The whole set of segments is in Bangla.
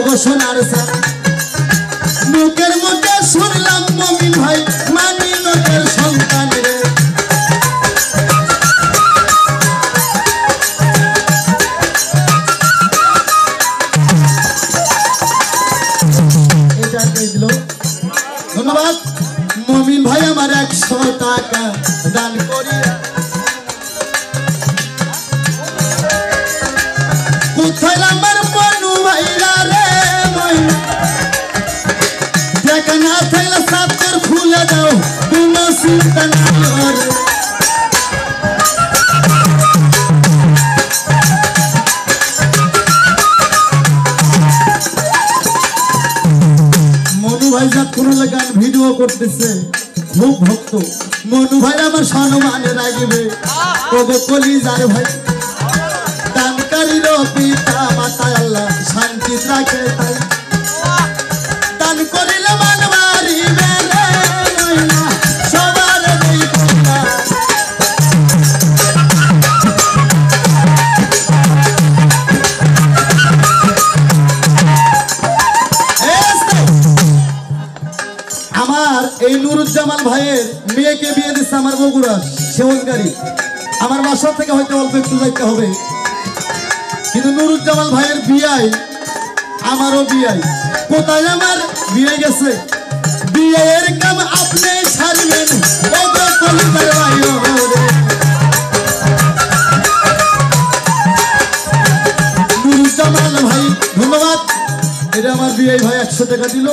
ওগো সোনার সান মুখের মুখে শুনলাম মমিন ভাই, মানি লোকের সন্তান রে। ধন্যবাদ। মমিন ভাই আমার একশো টাকা দান করিয়া যা গান ভিডিও করতেছে খুব ভক্ত। মনু ভাই আমার সম্মানে রাখবে পিতা মাতা আল্লাহ শান্তি রাখে তাই। আমার এই নুরুজ্জামান ভাইয়ের মেয়েকে বিয়ে দিচ্ছে আমার বগুড়া সেবনকারী আমার বাসা থেকে হয়তো অল্প একটু যাইতে হবে। কিন্তু নুরুজ্জামান ভাইয়ের বিয়াই, আমারও বিয়াই। কোথায় আমার বিয়ে গেছে? বিয়ের কাম আপনি রে। নুরুজ্জামান ভাই, ধন্যবাদ। এটা আমার বিয়ে ভাই একশো টাকা দিল।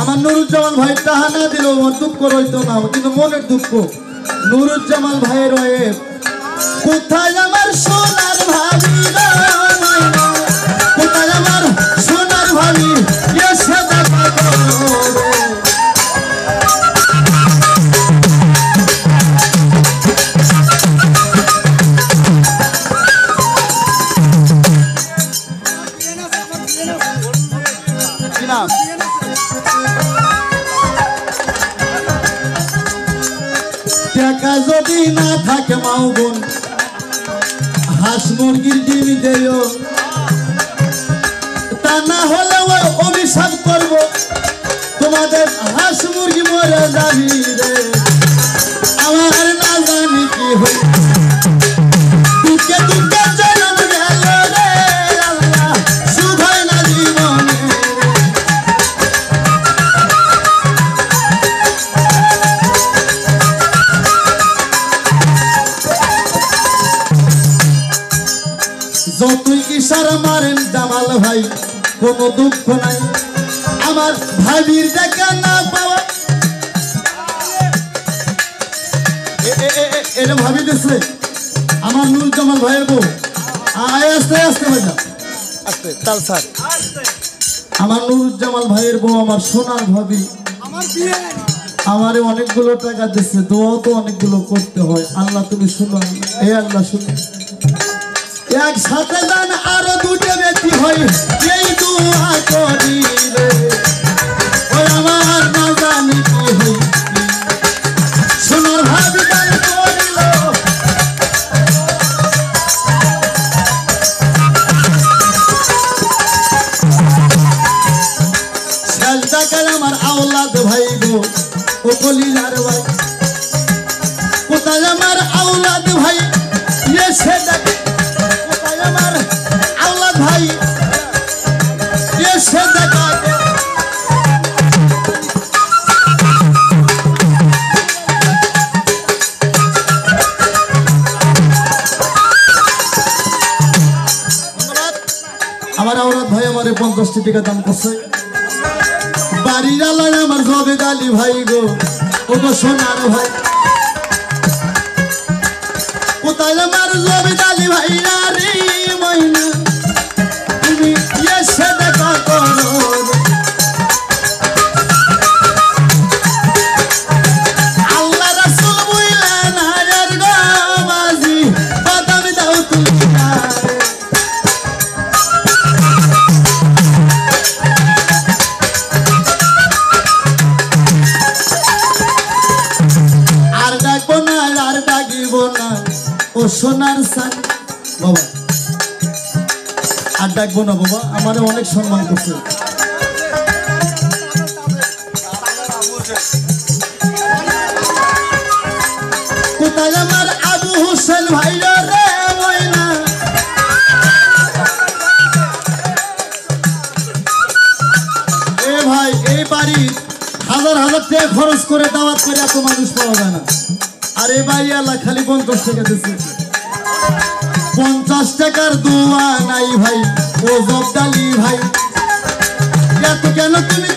আমার নুরুজ্জামান ভাই তাহা না দিল আমার দুঃখ রইতো না, কিন্তু মনের দুঃখ। নুরুজ্জামান ভাই রয়ে কোথায় আমার সোনার ভাবি কোথায় আমার সোনার ভাবি নাম? টাকা যদি না থাকে মাও বোন, হাঁস মুরগির ডিম দেয় তা না হলে অভিশাপ করব, তোমাদের হাঁস মুরগি মরে যাবি রে। যতই ইশারা মারেন জামাল ভাই কোনো দুঃখ নাই। আমার ভাবির দেখা না পাওয়া। এ- এ- এ- এ- এটা ভাবি দিচ্ছে আমার নুর জামাল ভাইয়ের বউ। আয় আস্তে আস্তে ভাইয়া আস্তে তাল স্যার আমার নুরুজ্জামাল ভাইয়ের বউ আমার সোনার ভাবি। আমারে অনেকগুলো টাকা দিচ্ছে দোয়াও তো অনেকগুলো করতে হয়। আল্লাহ তুমি শুনো এ আল্লাহ শুনো। একসাথে দান আরও দুটো ব্যক্তি হয় এই আমার না জানি কি আমার আওরাত ভাই আমারে পঞ্চাশটি টাকা দাম করছে। বাড়ির আলায় আমার জবে গালি ভাই গো। ও গো সোনার ভাই। কোথায় আমার গালি ভাই? মহিনা তুমি এসে দেখা করো ও সোনার সান। বাবা। আর ডাকবো না বাবা আমার অনেক সম্মান করছে। হোসেন এ ভাই হাজার হাজার টাকা খরচ করে দাওয়াত করে এত মানুষ পাওয়া যায় না। আর ভাই আলা আল্লাহ খালি পঞ্চাশ টাকা দিচ্ছে পঞ্চাশ টাকার দোয়া নাই ভাই, ও জবদালি ভাই। এত কেন তুমি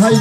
ভাই।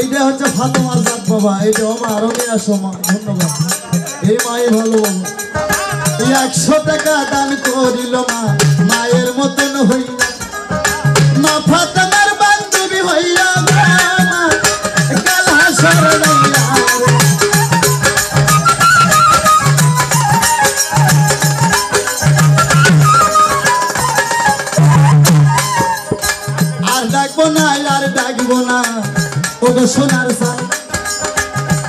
এইটা হচ্ছে ফাতেমার বাবা, এইটা আমার আরও নিয়ে আসো ধন্যবাদ। এই মাই ভালো বাবা একশো টাকা দান করিল মা, মায়ের মতন হইয়া ডাকবো না আর ডাকবো না ও তো সোনার সাল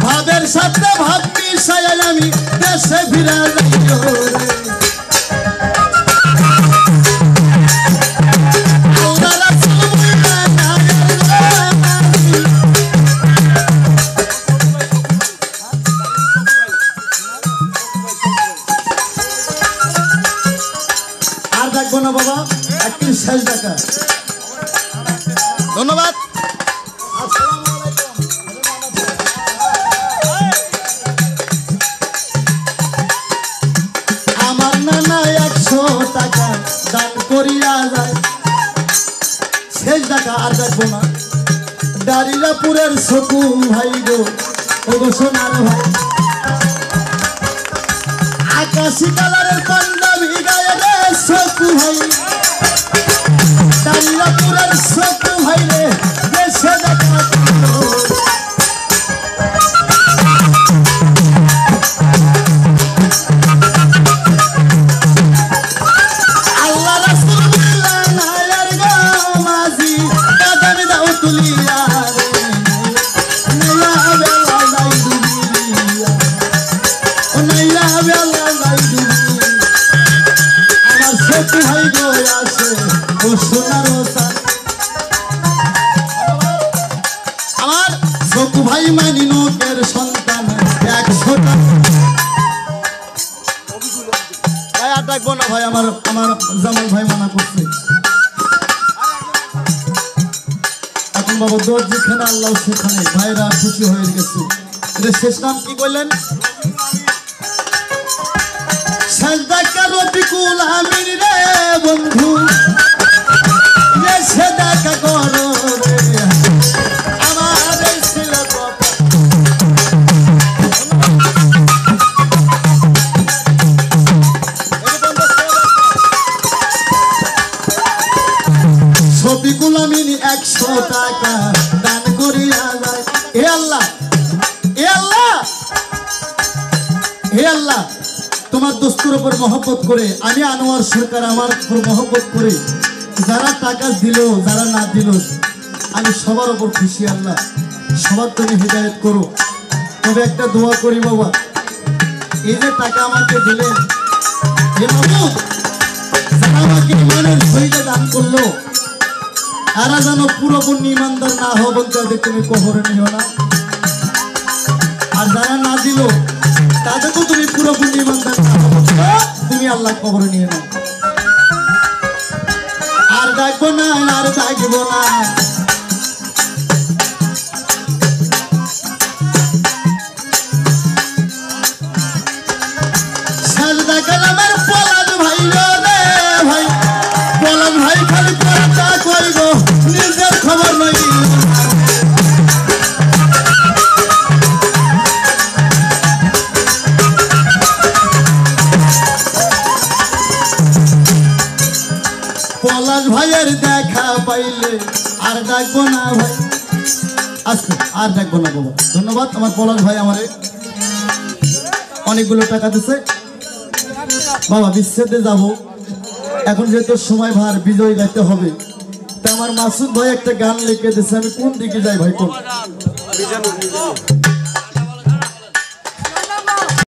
ভাবের সাথে ভাব মিশাই আমি দেশে ফিরা করিয়া যায়। শেষ টাকা আর দেখব না। দারিলাপুরের সকু ভাই গো সোনার ভাই। আকাশি কালারের পাঞ্জাবি গায়ে রে ভাই। দারিলাপুরের সকু ভাই রে, দেশে দেখা ডাকবো না ভাই, আমার আমার জামাল ভাই মানা করছে। এখন বাবা দোষ যেখানে আল্লাহ সেখানে, ভাইরা খুশি হয়ে গেছে। শেষ নাম কি বললেন? শেষ রফিকুল তোমার দোস্তুর উপর মহব্বত করে, আমি আনোয়ার সরকার আমার উপর মহব্বত করে, যারা টাকা দিল, যারা না দিল, আমি সবার উপর খুশি, আল্লাহ। সবার তুমি হৃদায়ত করো। তবে একটা দোয়া করি বাবা, এই যে টাকা আমাকে দিলেন হে বাবু যারা আমাকে ইমানের সহিতে দান করল এরা যেন পুরোপূর্ণ ইমানদার না হবেন তাদের তুমি কবরে নিও না। আর যারা না দিল তাদেরকেও তুমি পুরোপূর্ণ ইমানদার না হব। তুমি আল্লাহ কবরে নিয়ে নাও। আর ডাকবো না, আর ডাকবো না। আচ্ছা আর ডাকবো না বাবা ধন্যবাদ, আমার পলাশ ভাই আমারে অনেকগুলো টাকা দিছে। বাবা, বিচ্ছেদে যাব। এখন যেহেতু সময় ভার, বিজয় গাইতে হবে। তা আমার মাসুদ ভাই একটা গান লিখে দিছে, আমি কোন দিকে যাই ভাই, কোন?